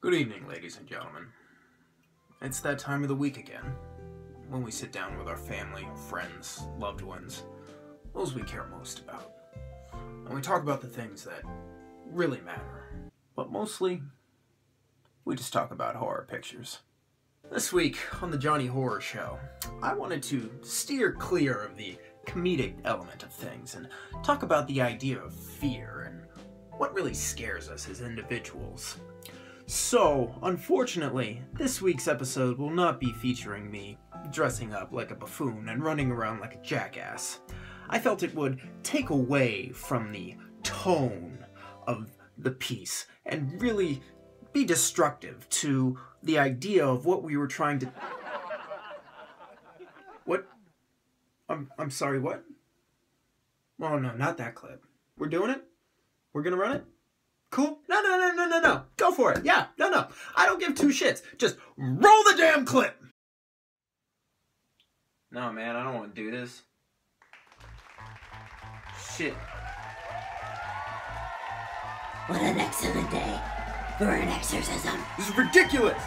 Good evening, ladies and gentlemen. It's that time of the week again, when we sit down with our family, friends, loved ones, those we care most about. And we talk about the things that really matter. But mostly, we just talk about horror pictures. This week on the Jony Horror Show, I wanted to steer clear of the comedic element of things and talk about the idea of fear and what really scares us as individuals. So, unfortunately, this week's episode will not be featuring me dressing up like a buffoon and running around like a jackass. I felt it would take away from the tone of the piece and really be destructive to the idea of what we were trying to. What? I'm, I'm sorry, what? Oh no, not that clip. We're doing it? We're gonna run it? Cool? No, no, no, no, no, no. Go for it. Yeah, no, no. I don't give two shits. Just roll the damn clip. No, man, I don't want to do this. Shit. What an excellent day for an exorcism. This is ridiculous.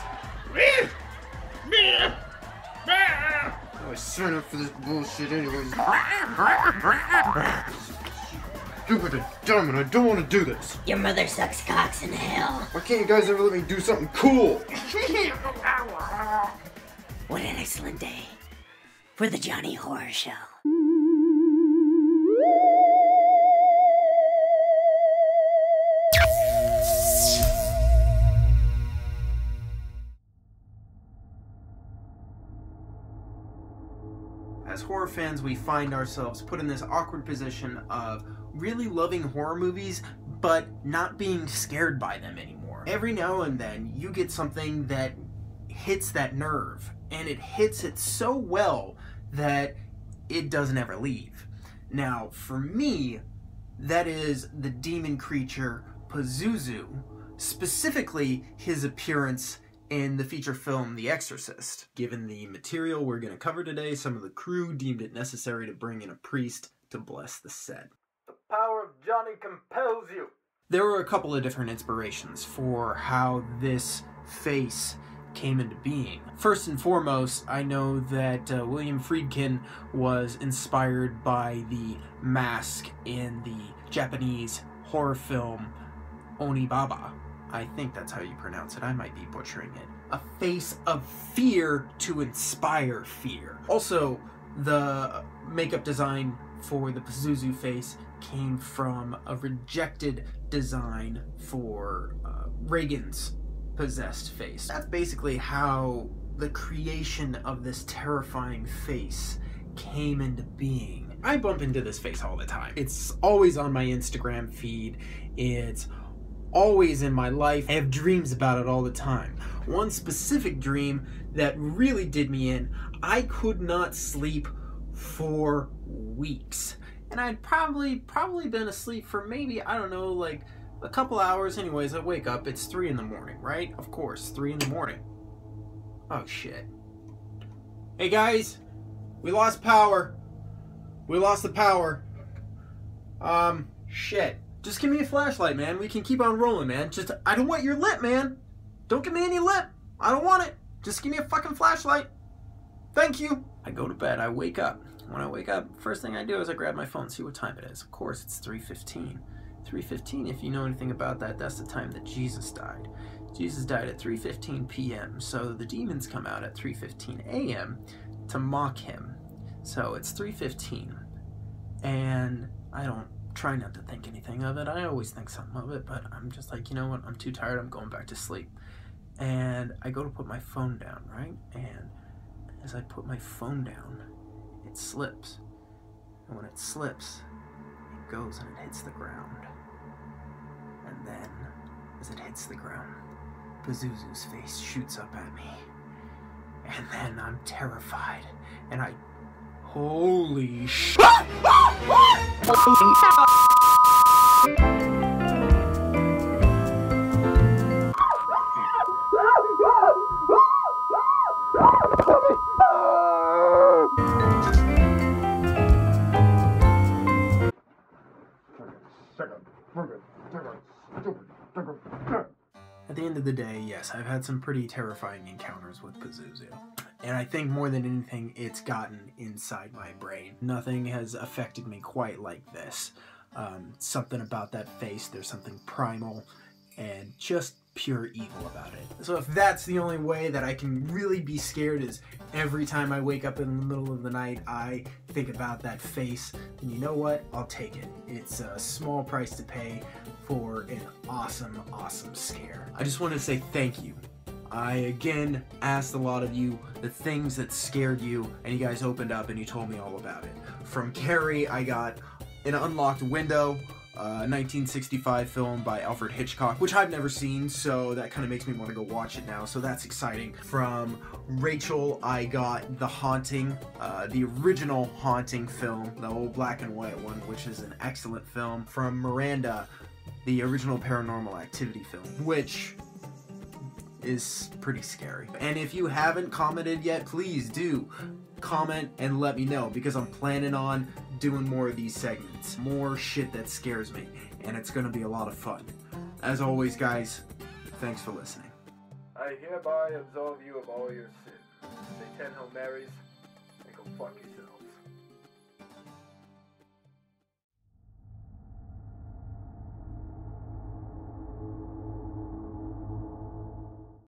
I signed up for this bullshit anyways. Stupid and dumb, and I don't want to do this. Your mother sucks cocks in hell. Why can't you guys ever let me do something cool? What an excellent day for the Jony Horror Show. As horror fans, we find ourselves put in this awkward position of really loving horror movies, but not being scared by them anymore. Every now and then, you get something that hits that nerve, and it hits it so well that it doesn't ever leave. Now, for me, that is the demon creature Pazuzu, specifically his appearance in the feature film The Exorcist. Given the material we're going to cover today, some of the crew deemed it necessary to bring in a priest to bless the set. Power of Jony compels you. There were a couple of different inspirations for how this face came into being. First and foremost, I know that uh, William Friedkin was inspired by the mask in the Japanese horror film Onibaba. I think that's how you pronounce it. I might be butchering it. A face of fear to inspire fear. Also, the makeup design for the Pazuzu face came from a rejected design for uh, Regan's possessed face. That's basically how the creation of this terrifying face came into being. I bump into this face all the time. It's always on my Instagram feed. It's always in my life. I have dreams about it all the time. One specific dream that really did me in, I could not sleep for weeks. And I'd probably probably been asleep for maybe, I don't know, like a couple hours. Anyways, I wake up, it's three in the morning, right? Of course, three in the morning. Oh shit. Hey guys, we lost power. We lost the power. Um, shit. Just give me a flashlight, man. We can keep on rolling, man. Just, I don't want your lip, man. Don't give me any lip. I don't want it. Just give me a fucking flashlight. Thank you. I go to bed. I wake up. When I wake up, first thing I do is I grab my phone, see what time it is. Of course, it's 3.15. 3.15, if you know anything about that, that's the time that Jesus died. Jesus died at 3.15 p.m., so the demons come out at 3.15 a.m. to mock him. So it's 3.15, and I don't try not to think anything of it. I always think something of it, but I'm just like, you know what? I'm too tired. I'm going back to sleep. And I go to put my phone down, right? And as I put my phone down, it slips. And when it slips, it goes and it hits the ground. And then, as it hits the ground, Pazuzu's face shoots up at me. And then I'm terrified. And I. Holy sh- At the end of the day, yes, I've had some pretty terrifying encounters with Pazuzu. And I think more than anything, it's gotten inside my brain. Nothing has affected me quite like this. Um, something about that face, there's something primal and just pure evil about it. So if that's the only way that I can really be scared is every time I wake up in the middle of the night, I think about that face, and you know what? I'll take it. It's a small price to pay for an awesome, awesome scare. I just want to say thank you. I again asked a lot of you the things that scared you, and you guys opened up and you told me all about it. From Carrie, I got an unlocked window, uh, 1965 film by Alfred Hitchcock, which I've never seen, so that kind of makes me want to go watch it now, so that's exciting. From Rachel, I got The Haunting, uh, the original Haunting film, the old black and white one, which is an excellent film. From Miranda, the original Paranormal Activity film, which is pretty scary. And if you haven't commented yet, please do comment and let me know because I'm planning on doing more of these segments. More shit that scares me, and it's gonna be a lot of fun. As always, guys, thanks for listening. I hereby absolve you of all your sins. Say ten Hail Marys and go fuck yourself.